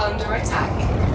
under attack.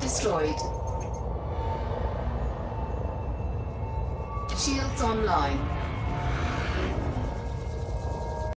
Destroyed. Shields online.